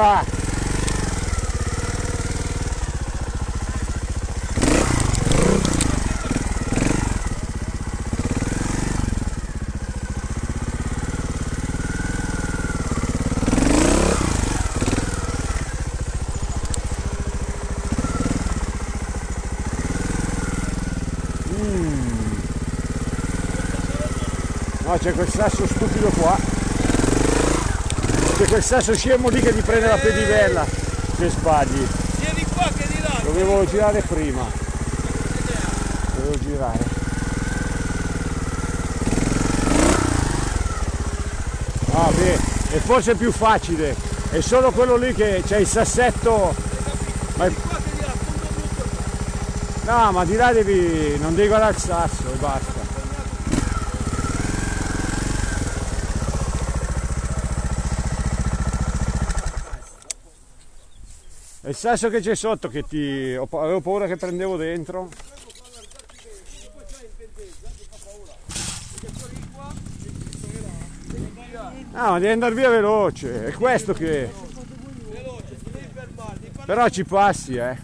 Ah. No, c'è quel sasso stupido qua. C'è quel sasso scemo lì che ti prende la pedivella. Se sbagli. Di qua che di là. Dovevo girare prima. Dovevo girare. Ah beh, e forse è più facile. È solo quello lì che c'è il sassetto. Ma è-. No, ma di là devi. non devi guardare il sasso e basta. Il sasso che c'è sotto che ti. avevo paura che prendevo dentro. Ah, ma devi andare via veloce, è questo che. Però ci passi, eh.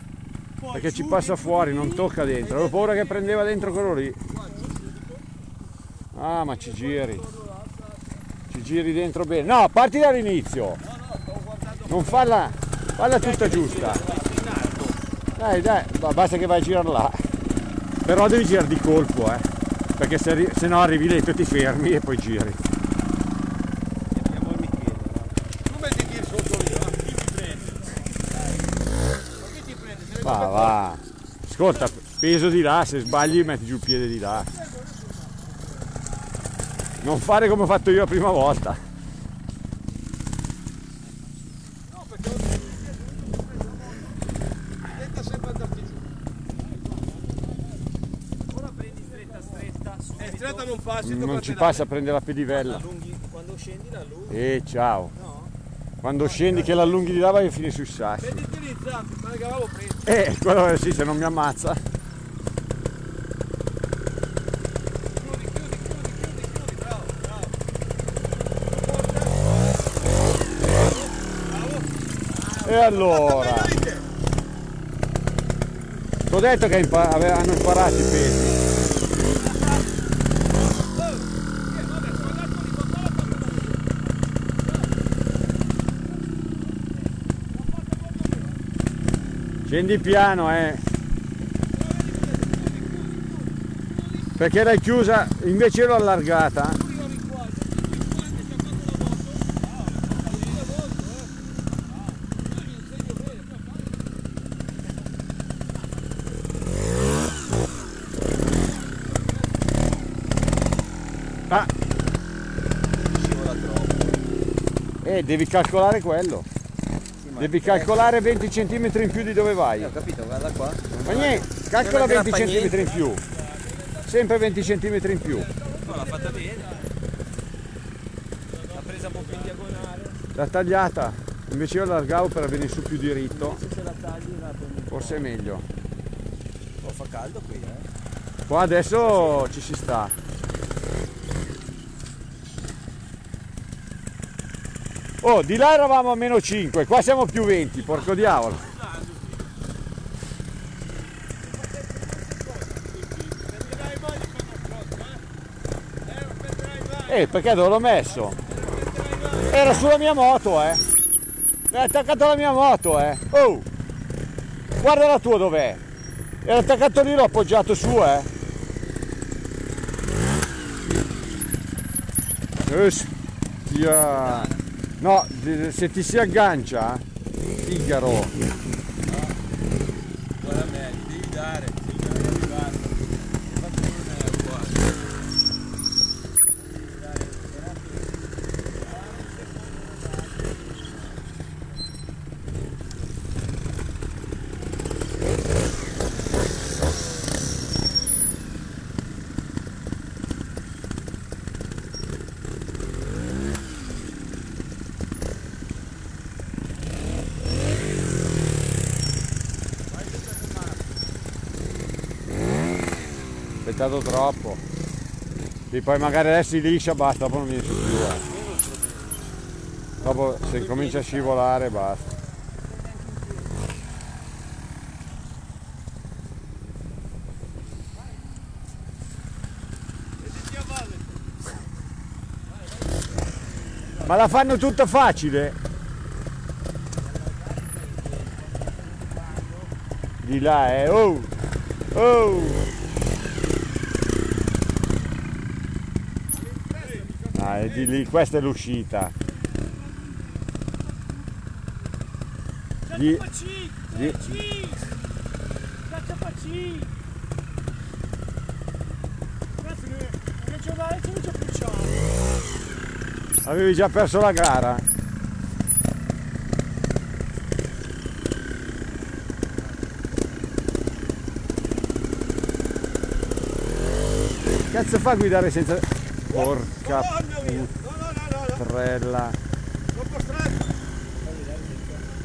Perché ci passa fuori, non tocca dentro. Avevo paura che prendeva dentro quello lì. Ah, ma ci giri. Ci giri dentro bene. No, parti dall'inizio. Non farla, farla tutta giusta. Dai, dai, ba- basta che vai a girare là. Però devi girare di colpo, eh. Perché se, arri- se no arrivi dentro ti fermi e poi giri. Ne Va, va. Ascolta, peso di là, se sbagli metti giù il piede di là. Non fare come ho fatto io la prima volta. No, perché tenta sempre ad andarti giù. Ora prendi stretta stretta su. Eh, stretta non ci passa a prendere la pedivella. Quando scendi la allunghi. E ciao. No? Quando scendi che l'allunghi di là vai a finire sui sassi. Lì, zampi, ma che avevo preso. Eh, quello sì, se non mi ammazza. Chiudi, chiudi, chiudi, chiudi, chiudi, bravo, bravo. E allora? Ti ho detto che impa- ave- hanno imparato i pesi. Eh, vabbè, sono andato di controllo, Scendi piano, eh. Perché l'hai chiusa, invece l'ho allargata. Ah, eh, devi calcolare quello. Devi eh, calcolare 20 cm in più di dove vai. Ho capito, guarda qua. Ma niente, calcola Non 20 aggrappa cm in più. Sempre 20 cm in più. No, l'ha fatta bene. L'ha presa un po' più in diagonale. L'ha tagliata. Invece io allargavo per venire su più diritto. Forse è meglio. Oh, fa caldo qui, eh. Qua adesso ci si sta. Oh, di là eravamo a meno 5, qua siamo più 20, porco diavolo. Eh? Perché dove l'ho messo? Era sulla mia moto, eh. È attaccato alla mia moto, eh. Oh! Guarda la tua dov'è? Era attaccato lì, l'ho appoggiato su, eh. Ostia. No, se ti si aggancia, Figaro. Guarda me, gli devi dare, devi dare arrivato. Hai fatto un euro, guarda. Aspettato troppo. Sì, poi magari adesso liscia, basta, poi non viene su più. eh. Dopo se comincia a scivolare basta. Ma la fanno tutta facile. Di là, eh. Oh! Oh! Ah, è di lì, questa è l'uscita. C'è pucciato! Avevi già perso la gara? Cazzo fa a guidare senza... Porca stretto,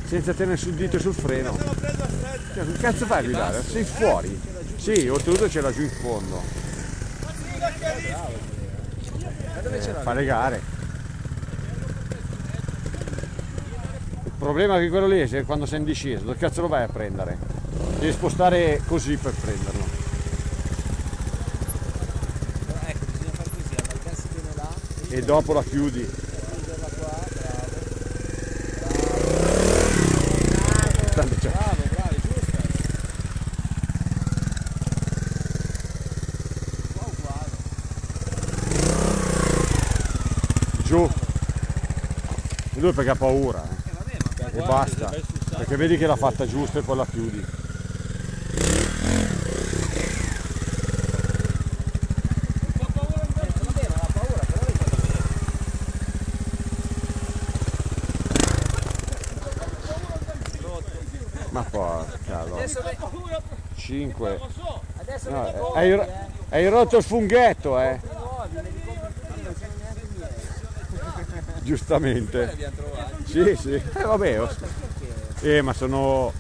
Senza tenere sul dito sul freno. Cioè, che cazzo fai a guidare? Sei fuori? Sì, oltretutto l'ha giù in fondo. L'ha? Fa le gare. Il problema è che quello lì è quando sei in discesa, dove cazzo lo vai a prendere? Devi spostare così per prenderlo. Ecco, bisogna fare così, allargarsi bene là, E dopo la chiudi. Giù. E lui perché ha paura. eh. Eh vabbè, E basta. Perché vedi che l'ha fatta giusta e poi la chiudi. vabbè, ma ha paura, però l'hai fatto bene. Ma porca allora. Adesso, ve- 5. adesso No, hai, eh. hai rotto il funghetto, eh? Giustamente. abbiamo trovato. Sì, sì. Eh, vabbè. ho- Eh, ma sono